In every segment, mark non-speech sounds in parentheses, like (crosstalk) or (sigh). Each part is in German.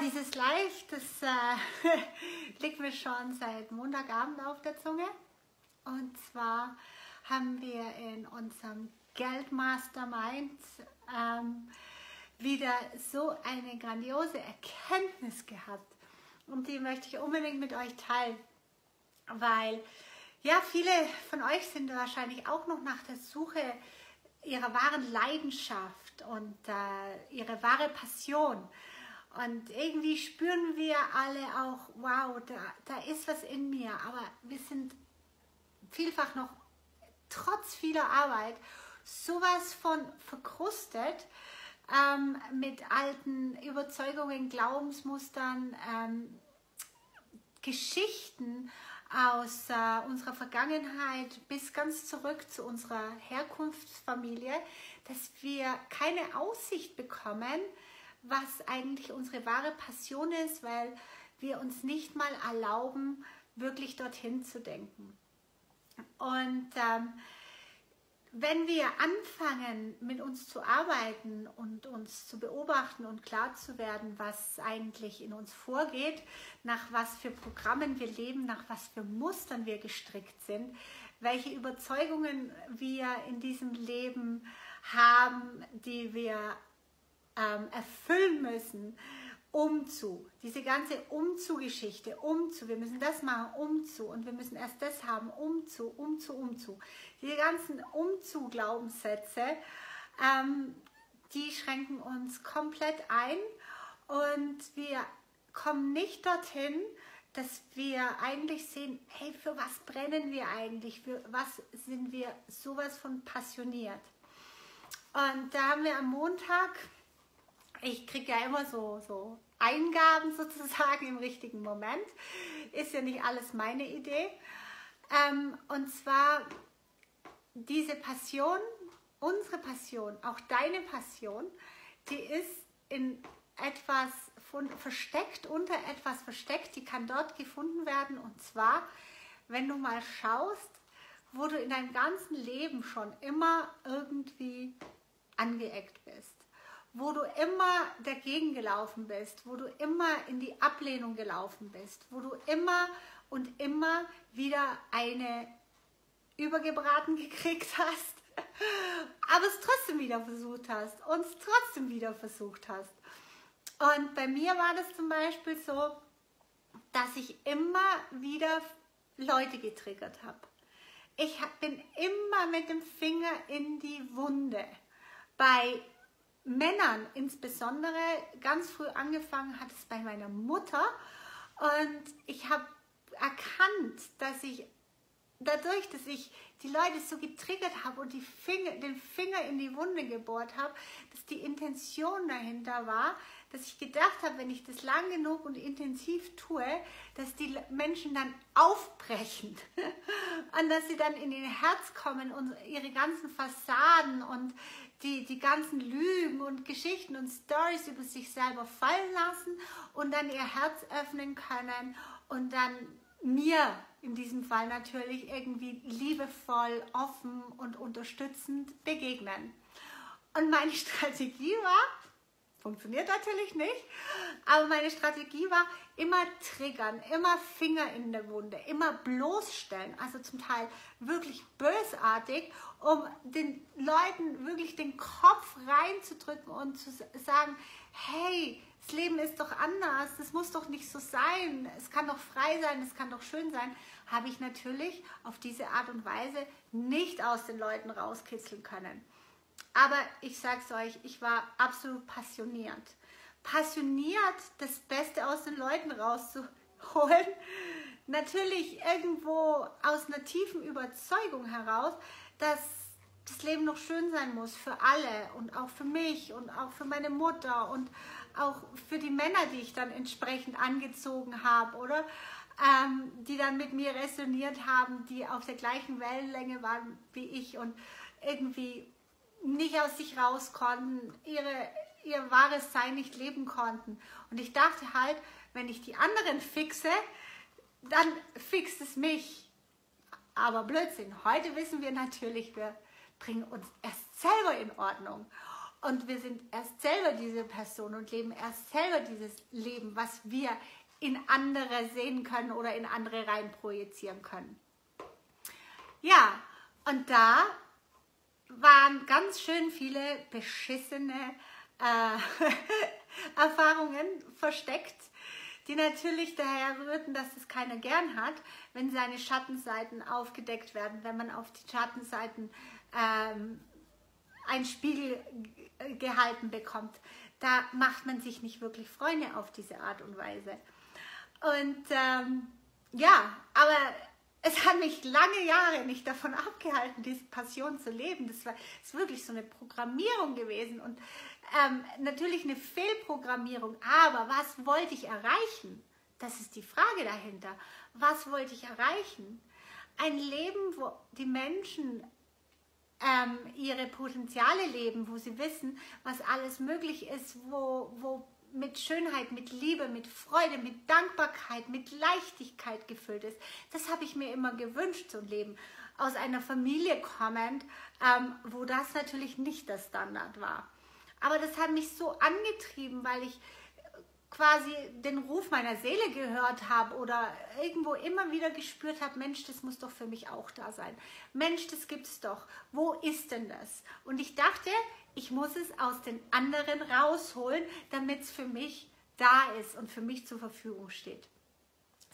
Dieses Live, das äh, (laughs) liegt mir schon seit Montagabend auf der Zunge. Und zwar haben wir in unserem Geldmastermind ähm, wieder so eine grandiose Erkenntnis gehabt. Und die möchte ich unbedingt mit euch teilen, weil ja, viele von euch sind wahrscheinlich auch noch nach der Suche ihrer wahren Leidenschaft und äh, ihre wahre Passion. Und irgendwie spüren wir alle auch, wow, da, da ist was in mir, aber wir sind vielfach noch trotz vieler Arbeit sowas von verkrustet ähm, mit alten Überzeugungen, Glaubensmustern, ähm, Geschichten aus äh, unserer Vergangenheit bis ganz zurück zu unserer Herkunftsfamilie, dass wir keine Aussicht bekommen, was eigentlich unsere wahre Passion ist, weil wir uns nicht mal erlauben, wirklich dorthin zu denken. Und ähm, wenn wir anfangen, mit uns zu arbeiten und uns zu beobachten und klar zu werden, was eigentlich in uns vorgeht, nach was für Programmen wir leben, nach was für Mustern wir gestrickt sind, welche Überzeugungen wir in diesem Leben haben, die wir ähm, erfüllen müssen, umzu. Diese ganze Umzu-Geschichte, umzu, wir müssen das machen, umzu und wir müssen erst das haben, umzu, umzu, umzu. Diese ganzen Umzu-Glaubenssätze, ähm, die schränken uns komplett ein und wir kommen nicht dorthin, dass wir eigentlich sehen, hey, für was brennen wir eigentlich, für was sind wir sowas von passioniert. Und da haben wir am Montag ich kriege ja immer so, so Eingaben sozusagen im richtigen Moment. Ist ja nicht alles meine Idee. Ähm, und zwar diese Passion, unsere Passion, auch deine Passion, die ist in etwas von, versteckt, unter etwas versteckt, die kann dort gefunden werden. Und zwar, wenn du mal schaust, wo du in deinem ganzen Leben schon immer irgendwie angeeckt bist wo du immer dagegen gelaufen bist, wo du immer in die Ablehnung gelaufen bist, wo du immer und immer wieder eine übergebraten (laughs) gekriegt hast, aber es trotzdem wieder versucht hast und es trotzdem wieder versucht hast. Und bei mir war das zum Beispiel so, dass ich immer wieder Leute getriggert habe. Ich bin immer mit dem Finger in die Wunde. Bei Männern insbesondere ganz früh angefangen hat es bei meiner Mutter. Und ich habe erkannt, dass ich dadurch, dass ich die Leute so getriggert habe und Finger, den Finger in die Wunde gebohrt habe, dass die Intention dahinter war, dass ich gedacht habe, wenn ich das lang genug und intensiv tue, dass die Menschen dann aufbrechen (laughs) und dass sie dann in ihr Herz kommen und ihre ganzen Fassaden und die, die ganzen Lügen und Geschichten und Stories über sich selber fallen lassen und dann ihr Herz öffnen können und dann mir in diesem Fall natürlich irgendwie liebevoll, offen und unterstützend begegnen. Und meine (laughs) Strategie war, funktioniert natürlich nicht, aber meine Strategie war immer triggern, immer Finger in der Wunde, immer bloßstellen, also zum Teil wirklich bösartig, um den Leuten wirklich den Kopf reinzudrücken und zu sagen, hey, das Leben ist doch anders, das muss doch nicht so sein, es kann doch frei sein, es kann doch schön sein, habe ich natürlich auf diese Art und Weise nicht aus den Leuten rauskitzeln können. Aber ich sage es euch, ich war absolut passioniert. Passioniert, das Beste aus den Leuten rauszuholen. (laughs) Natürlich irgendwo aus einer tiefen Überzeugung heraus, dass das Leben noch schön sein muss für alle und auch für mich und auch für meine Mutter und auch für die Männer, die ich dann entsprechend angezogen habe, oder? Ähm, die dann mit mir resoniert haben, die auf der gleichen Wellenlänge waren wie ich und irgendwie nicht aus sich raus konnten, ihre, ihr wahres Sein nicht leben konnten. Und ich dachte halt, wenn ich die anderen fixe, dann fixt es mich. Aber Blödsinn. Heute wissen wir natürlich, wir bringen uns erst selber in Ordnung. Und wir sind erst selber diese Person und leben erst selber dieses Leben, was wir in andere sehen können oder in andere rein projizieren können. Ja, und da waren ganz schön viele beschissene äh, (laughs) Erfahrungen versteckt, die natürlich daher rührten, dass es keiner gern hat, wenn seine Schattenseiten aufgedeckt werden, wenn man auf die Schattenseiten ähm, ein Spiegel gehalten bekommt. Da macht man sich nicht wirklich Freunde auf diese Art und Weise. Und ähm, ja, aber es hat mich lange Jahre nicht davon abgehalten, diese Passion zu leben. Das war ist wirklich so eine Programmierung gewesen und ähm, natürlich eine Fehlprogrammierung. Aber was wollte ich erreichen? Das ist die Frage dahinter. Was wollte ich erreichen? Ein Leben, wo die Menschen ähm, ihre Potenziale leben, wo sie wissen, was alles möglich ist, wo, wo mit Schönheit, mit Liebe, mit Freude, mit Dankbarkeit, mit Leichtigkeit gefüllt ist. Das habe ich mir immer gewünscht, ein Leben. Aus einer Familie kommend, ähm, wo das natürlich nicht der Standard war. Aber das hat mich so angetrieben, weil ich quasi den Ruf meiner Seele gehört habe oder irgendwo immer wieder gespürt habe, Mensch, das muss doch für mich auch da sein. Mensch, das gibt es doch. Wo ist denn das? Und ich dachte, ich muss es aus den anderen rausholen, damit es für mich da ist und für mich zur Verfügung steht.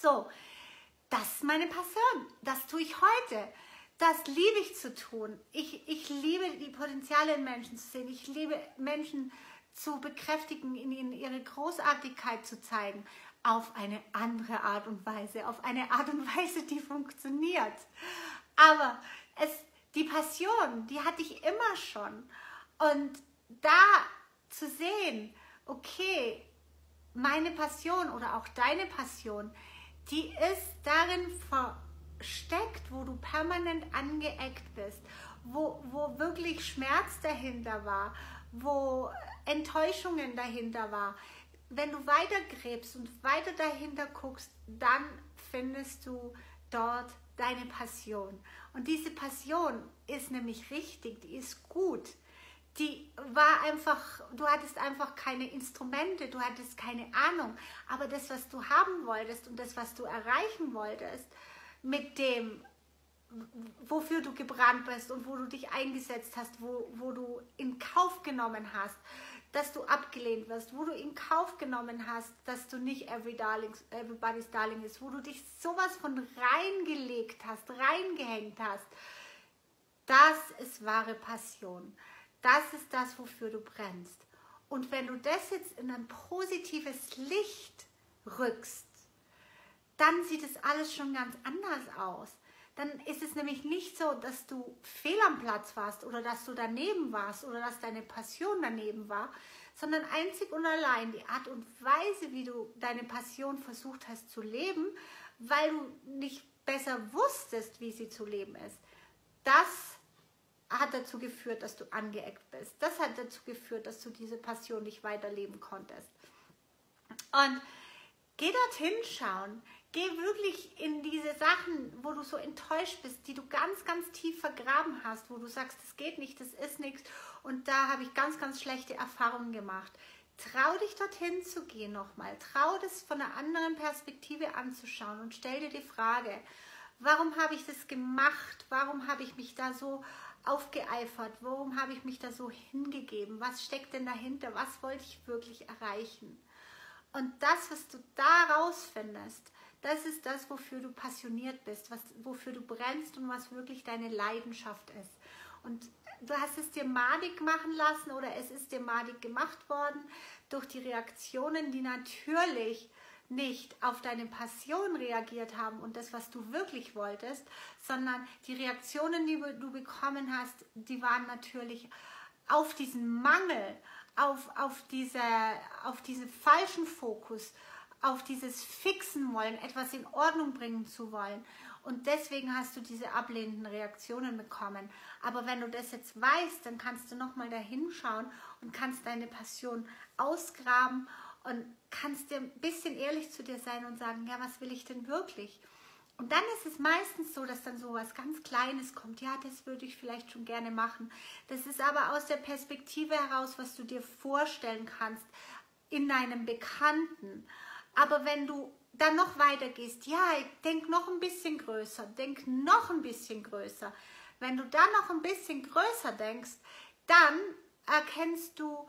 So, das ist meine Passion. Das tue ich heute. Das liebe ich zu tun. Ich, ich liebe die Potenziale in Menschen zu sehen. Ich liebe Menschen zu bekräftigen, ihnen ihre Großartigkeit zu zeigen, auf eine andere Art und Weise, auf eine Art und (laughs) Weise, die funktioniert. Aber es, die Passion, die hatte ich immer schon. Und da zu sehen, okay, meine Passion oder auch deine Passion, die ist darin versteckt, wo du permanent angeeckt bist, wo, wo wirklich Schmerz dahinter war, wo Enttäuschungen dahinter war. Wenn du weiter gräbst und weiter dahinter guckst, dann findest du dort deine Passion. Und diese Passion ist nämlich richtig, die ist gut. Die war einfach, du hattest einfach keine Instrumente, du hattest keine Ahnung. Aber das, was du haben wolltest und das, was du erreichen wolltest, mit dem wofür du gebrannt bist und wo du dich eingesetzt hast, wo, wo du in Kauf genommen hast, dass du abgelehnt wirst, wo du in Kauf genommen hast, dass du nicht every darling, everybody's darling ist, wo du dich sowas von reingelegt hast, reingehängt hast. Das ist wahre Passion. Das ist das, wofür du brennst. Und wenn du das jetzt in ein positives Licht rückst, dann sieht es alles schon ganz anders aus dann ist es nämlich nicht so, dass du fehl am Platz warst oder dass du daneben warst oder dass deine Passion daneben war, sondern einzig und allein die Art und Weise, wie du deine Passion versucht hast zu leben, weil du nicht besser wusstest, wie sie zu leben ist. Das hat dazu geführt, dass du angeeckt bist. Das hat dazu geführt, dass du diese Passion nicht weiterleben konntest. Und geh dorthin schauen. Geh wirklich in diese Sachen, wo du so enttäuscht bist, die du ganz, ganz tief vergraben hast, wo du sagst, das geht nicht, das ist nichts und da habe ich ganz, ganz schlechte Erfahrungen gemacht. Trau dich dorthin zu gehen nochmal. Trau das von einer anderen Perspektive anzuschauen und stell dir die Frage, warum habe ich das gemacht? Warum habe ich mich da so aufgeeifert? Warum habe ich mich da so hingegeben? Was steckt denn dahinter? Was wollte ich wirklich erreichen? Und das, was du da rausfindest, das ist das, wofür du passioniert bist, was, wofür du brennst und was wirklich deine Leidenschaft ist. Und du hast es dir madig machen lassen oder es ist dir madig gemacht worden durch die Reaktionen, die natürlich nicht auf deine Passion reagiert haben und das, was du wirklich wolltest, sondern die Reaktionen, die du bekommen hast, die waren natürlich auf diesen Mangel, auf, auf, diese, auf diesen falschen Fokus, auf dieses Fixen wollen, etwas in Ordnung bringen zu wollen. Und deswegen hast du diese ablehnenden Reaktionen bekommen. Aber wenn du das jetzt weißt, dann kannst du nochmal da hinschauen und kannst deine Passion ausgraben und kannst dir ein bisschen ehrlich zu dir sein und sagen, ja, was will ich denn wirklich? Und dann ist es meistens so, dass dann so was ganz Kleines kommt. Ja, das würde ich vielleicht schon gerne machen. Das ist aber aus der Perspektive heraus, was du dir vorstellen kannst in deinem Bekannten. Aber wenn du dann noch weiter gehst, ja, denk noch ein bisschen größer, denk noch ein bisschen größer. Wenn du dann noch ein bisschen größer denkst, dann erkennst du,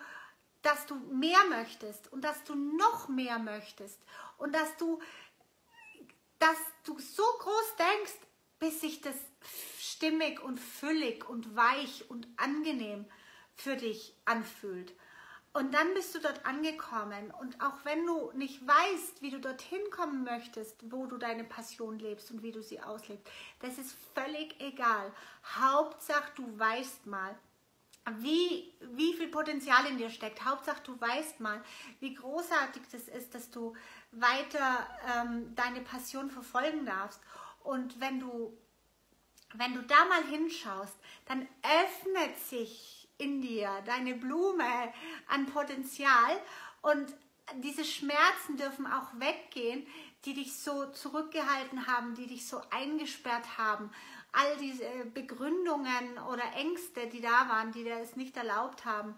dass du mehr möchtest und dass du noch mehr möchtest und dass du, dass du so groß denkst, bis sich das stimmig und füllig und weich und angenehm für dich anfühlt. Und dann bist du dort angekommen. Und auch wenn du nicht weißt, wie du dorthin kommen möchtest, wo du deine Passion lebst und wie du sie auslebst, das ist völlig egal. Hauptsache, du weißt mal, wie, wie Potenzial in dir steckt. Hauptsache, du weißt mal, wie großartig das ist, dass du weiter ähm, deine Passion verfolgen darfst. Und wenn du, wenn du da mal hinschaust, dann öffnet sich in dir, deine Blume an Potenzial und diese Schmerzen dürfen auch weggehen, die dich so zurückgehalten haben, die dich so eingesperrt haben. All diese Begründungen oder Ängste, die da waren, die dir es nicht erlaubt haben,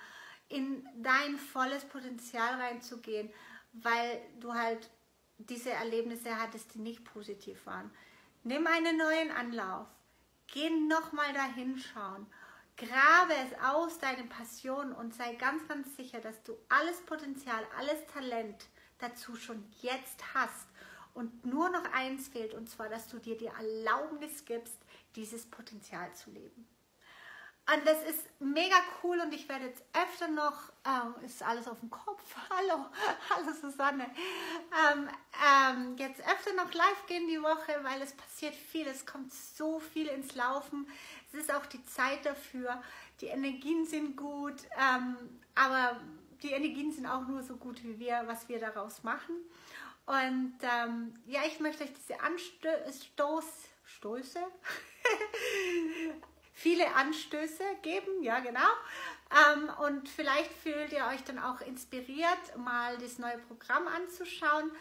in dein volles Potenzial reinzugehen, weil du halt diese Erlebnisse hattest, die nicht positiv waren. Nimm einen neuen Anlauf. Geh nochmal dahin schauen Grabe es aus deinen Passionen und sei ganz, ganz sicher, dass du alles Potenzial, alles Talent dazu schon jetzt hast und nur noch eins fehlt, und zwar, dass du dir die Erlaubnis gibst, dieses Potenzial zu leben. Und das ist mega cool und ich werde jetzt öfter noch, äh, ist alles auf dem Kopf, (laughs) hallo, hallo Susanne, ähm, ähm, jetzt öfter noch live gehen die Woche, weil es passiert viel, es kommt so viel ins Laufen. Es ist auch die Zeit dafür, die Energien sind gut, ähm, aber die Energien sind auch nur so gut wie wir, was wir daraus machen. Und ähm, ja, ich möchte euch diese Anstoß, Stoße, (laughs) viele Anstöße geben, ja genau. Ähm, und vielleicht fühlt ihr euch dann auch inspiriert, mal das neue Programm anzuschauen,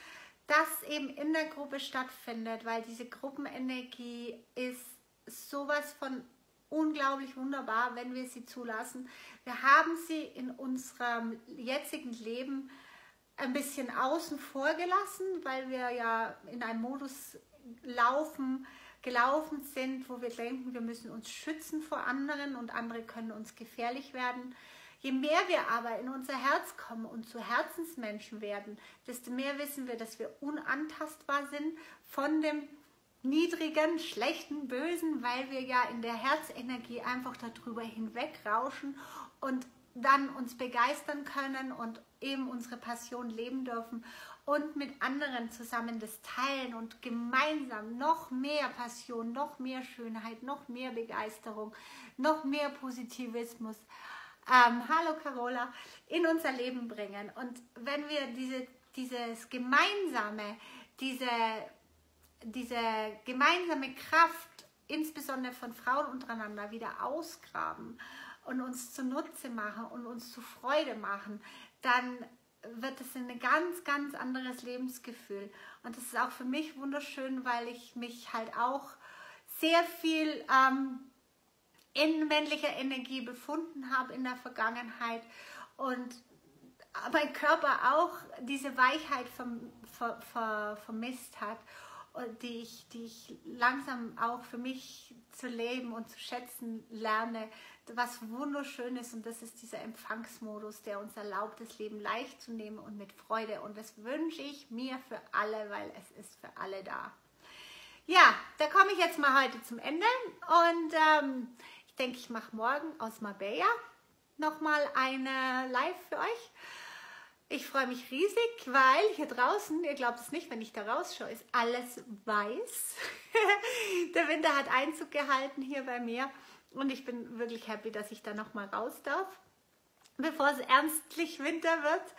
das eben in der Gruppe stattfindet, weil diese Gruppenenergie ist sowas von unglaublich wunderbar, wenn wir sie zulassen. Wir haben sie in unserem jetzigen Leben ein bisschen außen vor gelassen, weil wir ja in einem Modus laufen, gelaufen sind, wo wir denken, wir müssen uns schützen vor anderen und andere können uns gefährlich werden. Je mehr wir aber in unser Herz kommen und zu Herzensmenschen werden, desto mehr wissen wir, dass wir unantastbar sind von dem niedrigen, schlechten, bösen, weil wir ja in der Herzenergie einfach darüber hinweg rauschen und dann uns begeistern können und eben unsere Passion leben dürfen und mit anderen zusammen das teilen und gemeinsam noch mehr Passion, noch mehr Schönheit, noch mehr Begeisterung, noch mehr Positivismus, ähm, hallo Carola, in unser Leben bringen. Und wenn wir diese, dieses Gemeinsame, diese, diese gemeinsame Kraft, insbesondere von Frauen untereinander, wieder ausgraben und uns zunutze machen und uns zu Freude machen, dann wird es ein ganz, ganz anderes Lebensgefühl. Und das ist auch für mich wunderschön, weil ich mich halt auch sehr viel ähm, in männlicher Energie befunden habe in der Vergangenheit und mein Körper auch diese Weichheit verm, ver, ver, vermisst hat die ich, die ich langsam auch für mich zu leben und zu schätzen lerne, was wunderschön ist und das ist dieser Empfangsmodus, der uns erlaubt, das Leben leicht zu nehmen und mit Freude und das wünsche ich mir für alle, weil es ist für alle da. Ja, da komme ich jetzt mal heute zum Ende und ähm, ich denke, ich mache morgen aus Marbella nochmal eine Live für euch. Ich freue mich riesig, weil hier draußen, ihr glaubt es nicht, wenn ich da rausschaue, ist alles weiß. (laughs) Der Winter hat Einzug gehalten hier bei mir und ich bin wirklich happy, dass ich da nochmal raus darf, bevor es ernstlich Winter wird.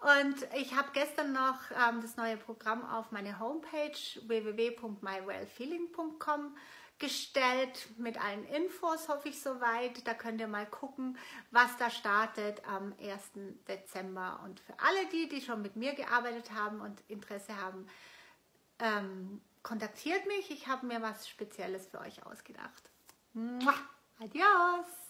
Und ich habe gestern noch ähm, das neue Programm auf meine Homepage www.mywellfeeling.com gestellt mit allen Infos, hoffe ich soweit. Da könnt ihr mal gucken, was da startet am 1. Dezember. Und für alle die, die schon mit mir gearbeitet haben und Interesse haben, ähm, kontaktiert mich. Ich habe mir was Spezielles für euch ausgedacht. Adiós.